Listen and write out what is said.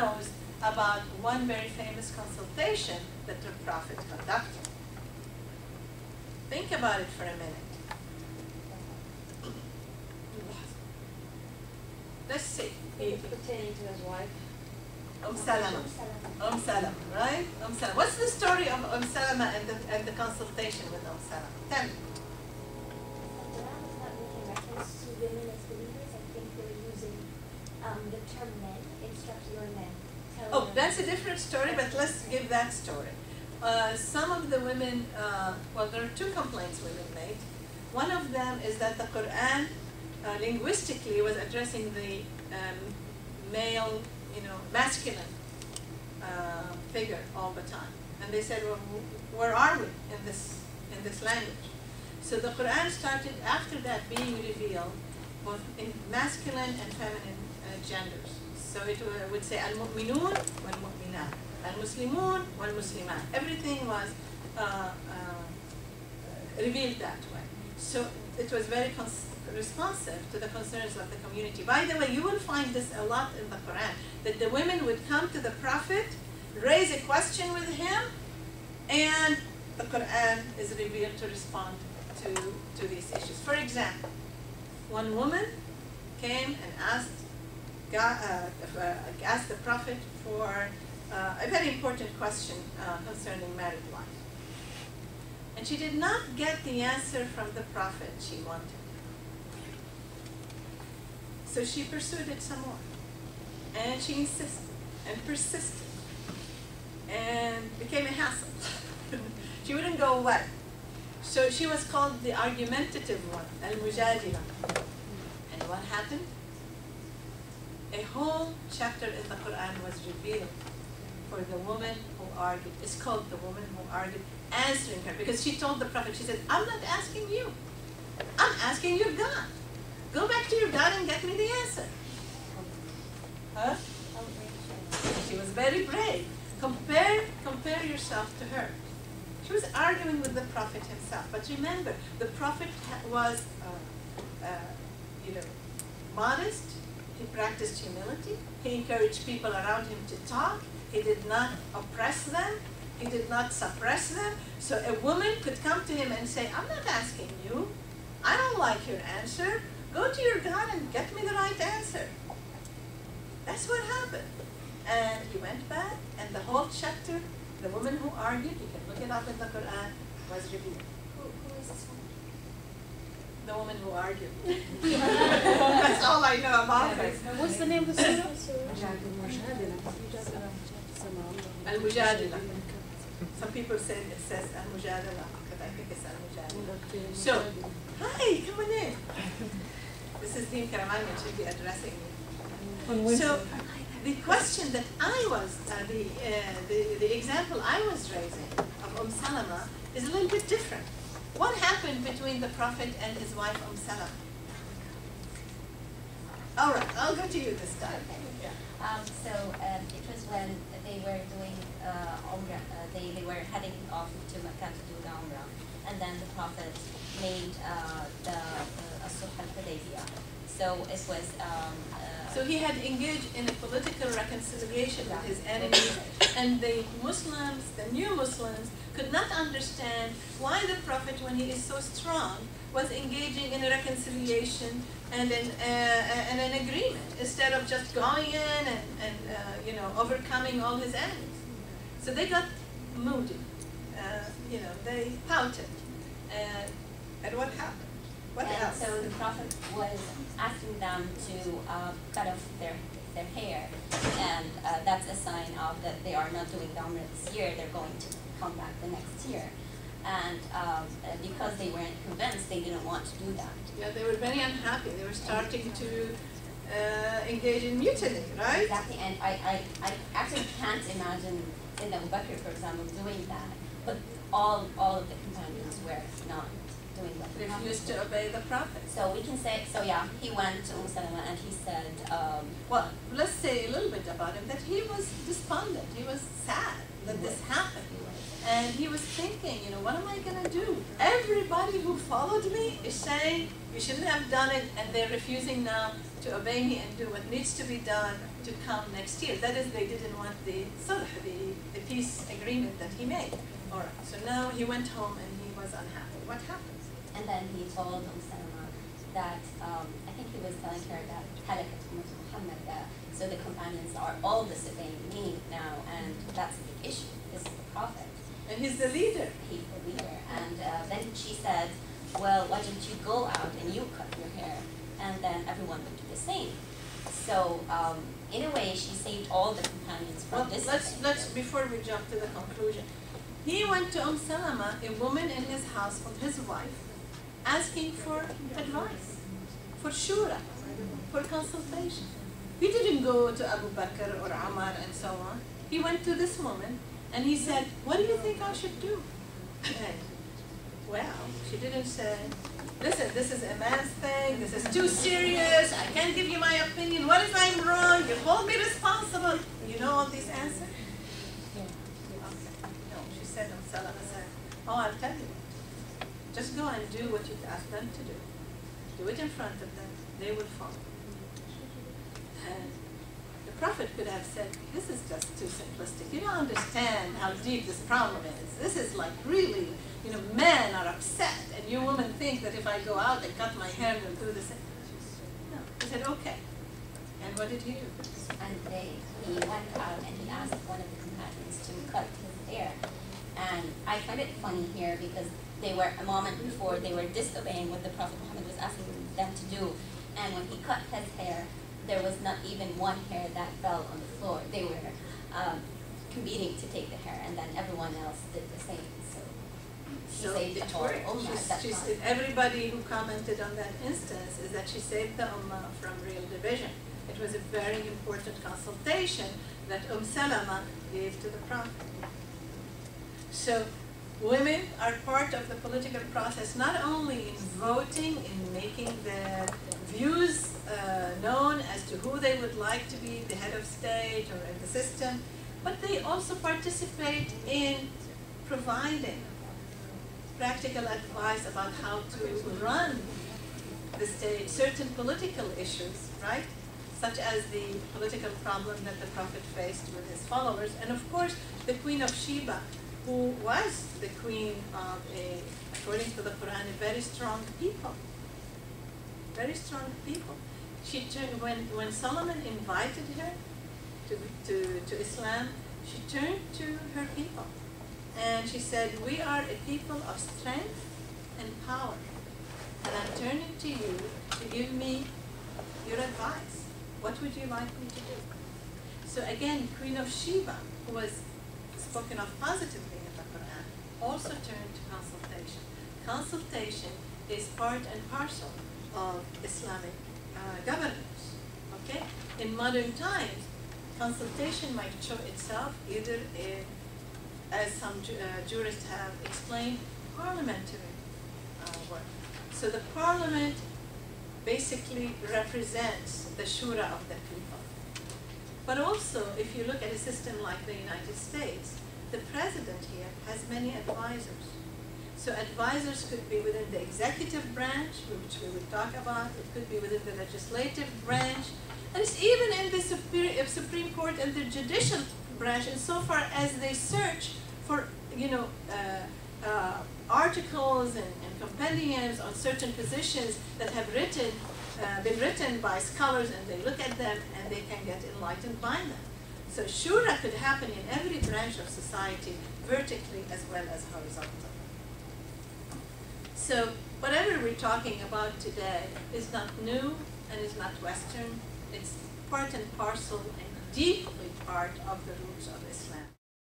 knows about one very famous consultation that the Prophet conducted. Think about it for a minute. Let's see. Pertaining to his wife. Umm Salama. Umm Salama, right? Umm Salama. What's the story of Umm Salama and the, and the consultation with Umm Salama? Tell me. Quran is not making reference to women as believers. I think they're using um, the term men, instruct your men. Oh, that's a different story, but let's give that story. Uh, some of the women, uh, well, there are two complaints women made. One of them is that the Quran uh, linguistically was addressing the um, male, you know, masculine uh, figure all the time. And they said, well, where are we in this, in this language? So the Quran started after that being revealed both in masculine and feminine genders. So it wa- would say al-mu'minun wal-mu'minat, al-muslimun wal-muslimat. Everything was uh, uh, revealed that way. So it was very responsive to the concerns of the community. By the way, you will find this a lot in the Quran, that the women would come to the Prophet, raise a question with him, and the Quran is revealed to respond to, to these issues. For example, one woman came and asked Uh, uh, asked the Prophet for uh, a very important question uh, concerning married life. And she did not get the answer from the Prophet she wanted. So she pursued it some more. And she insisted and persisted and became a hassle. she wouldn't go away. So she was called the argumentative one, al-mujadila. And what happened? A whole chapter in the Quran was revealed for the woman who argued. It's called the woman who argued, answering her. Because she told the Prophet, she said, I'm not asking you. I'm asking your God. Go back to your God and get me the answer. Huh? She was very brave. Compare, compare yourself to her. She was arguing with the Prophet himself. But remember, the Prophet was, uh, uh, you know, modest. He practiced humility. He encouraged people around him to talk. He did not oppress them. He did not suppress them. So a woman could come to him and say, I'm not asking you. I don't like your answer. Go to your God and get me the right answer. That's what happened. And he went back, and the whole chapter, the woman who argued, you can look it up in the Quran, was revealed. Who, who is this one? The woman who argued. That's all I know about her. What's the name of the surah? Al-Mujadila. Some people say it says Al-Mujadala, but I think it's Al-Mujadila. So, hi, come on in. This is Dean Karamani, and she'll be addressing you. So, the question that I was, uh, the, uh, the, the example I was raising of Umm Salama is a little bit different. What happened between the Prophet and his wife Umm Salama? All right, I'll go to you this time. Yeah. Um, so um, it was when they were doing uh, Umrah, uh, they, they were heading off to Mecca to do the Umrah. And then the Prophet made uh, the uh, As-Sulh al-Hudaybiyah. So it was, um, uh, So he had engaged in a political reconciliation with his enemies, and the Muslims, the new Muslims, could not understand why the Prophet, when he is so strong, was engaging in a reconciliation and an, uh, and an agreement instead of just going in and, and uh, you know overcoming all his enemies. So they got moody, uh, you know, they pouted, and and what happened? What and else? so the Prophet was asking them to uh, cut off their their hair, and uh, that's a sign of that they are not doing Umrah this year. They're going to come back the next year, and um, because they weren't convinced, they didn't want to do that. Yeah, they were very unhappy. They were starting to uh, engage in mutiny, right? Exactly, and I, I, I actually can't imagine in Abu Bakr, for example, doing that. But all all of the companions were not doing what the refused to obey the Prophet. So we can say, so yeah, he went to Umm Salama and he said, um, Well, let's say a little bit about him, that he was despondent, he was sad that this happened. And he was thinking, you know, what am I gonna do? Everybody who followed me is saying you shouldn't have done it, and they're refusing now to obey me and do what needs to be done to come next year. That is, they didn't want the sulh, the, the peace agreement that he made. All right, so now he went home and he was unhappy. What happens? And then he told Umm Salama that, um, I think he was telling her that Halakat Muhammad, that so the companions are all disobeying me now, and that's a big issue. This is the Prophet. And he's the leader. he's the leader. And uh, then she said, well, why don't you go out and you cut your hair, and then everyone would do the same. So um, in a way, she saved all the companions from Well, this. let's, thing. let's, before we jump to the conclusion. He went to Umm Salama, a woman in his house household, his wife, asking for advice, for shura, for consultation. He didn't go to Abu Bakr or Umar and so on. He went to this woman and he said, what do you think I should do? And, well, she didn't say, listen, this is a man's thing, this is too serious, I can't give you my opinion, what if I'm wrong, you hold me responsible. You know all these answers? Yeah. Okay. No, she said, um, Salama said, oh, I'll tell you. Just go and do what you ask them to do. Do it in front of them, they will follow. And the Prophet could have said, this is just too simplistic. You don't understand how deep this problem is. This is like really, you know, men are upset, and you women think that if I go out and cut my hair, they'll do the same. No. He said, okay. And what did he do? And they, he went out and he asked one of the companions to cut his hair. And I find it funny here because they were a moment before they were disobeying what the Prophet Muhammad was asking them to do. And when he cut his hair, there was not even one hair that fell on the floor. They were um, competing to take the hair, and then everyone else did the same. So she So saved the whole ummah at She's- she's- everybody who commented on that instance is that she saved the ummah from real division. It was a very important consultation that Umm Salama gave to the Prophet. So women are part of the political process, not only in voting, in making their views uh, known as to who they would like to be the head of state or in the system, but they also participate in providing practical advice about how to run the state, certain political issues, right? Such as the political problem that the Prophet faced with his followers, and of course, the Queen of Sheba, who was the queen of a, according to the Quran, a very strong people. Very strong people. She turned, when, when Solomon invited her to, to, to Islam, she turned to her people and she said, We are a people of strength and power. And I'm turning to you to give me your advice. What would you like me to do? So again, Queen of Sheba, who was spoken of positively in the Quran, also turned to consultation. Consultation is part and parcel of Islamic uh, governance. Okay? In modern times, consultation might show itself either in as some ju- uh, jurists have explained, parliamentary uh, work. So the parliament basically represents the shura of the people. But also, if you look at a system like the United States, the president here has many advisors. So advisors could be within the executive branch, which we will talk about. It could be within the legislative branch. And it's even in the Supreme Court and the judicial branch insofar as they search for, you know, uh, uh, articles and, and compendiums on certain positions that have written, uh, been written by scholars and they look at them and they can get enlightened by them. So shura could happen in every branch of society, vertically as well as horizontally. So whatever we're talking about today is not new and is not Western. It's part and parcel and deeply part of the roots of Islam.